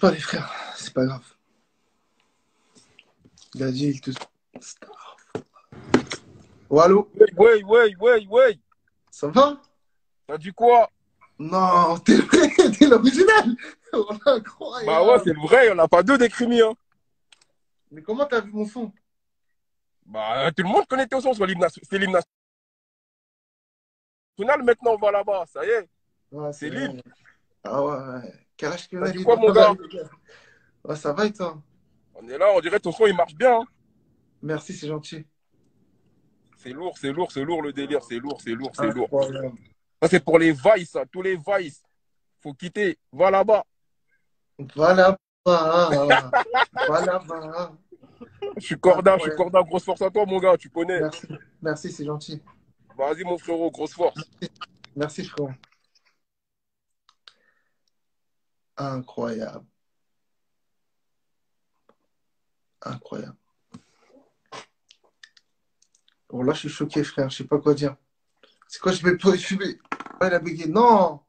pas, les frères. C'est pas grave. Il a dit, il te. Oh, allô Ouais, ouais, ouais, ouais. Ça va? T'as dit quoi? Non, t'es vrai, t'es l'original. Bah ouais, c'est le vrai, on n'a pas deux d'écrits hein. Mais comment t'as vu mon son? Bah, tout le monde connaît ton son sur l'hymne nation- c'est l'hymne national. Maintenant, on va là-bas, ça y est. Ouais, C'est libre. Ah ouais, Karash T'as dit quoi, mon gars Ouais, ça va et toi? On est là, on dirait ton son, il marche bien. hein. Merci, c'est gentil. C'est lourd, c'est lourd, c'est lourd le délire, c'est lourd, c'est lourd, c'est lourd. Ça, c'est pour les vices, ça, tous les vices. Faut quitter, va là-bas. Voilà. Voilà. voilà. Je suis corda, je suis corda, grosse force à toi, mon gars, tu connais. Merci, merci, c'est gentil. Vas-y, mon frérot, grosse force. Merci, frérot. Incroyable. Incroyable. Bon, là, je suis choqué, frère. Je sais pas quoi dire. C'est quoi, je vais pas. Vais... Ouais, la bégayé. Non!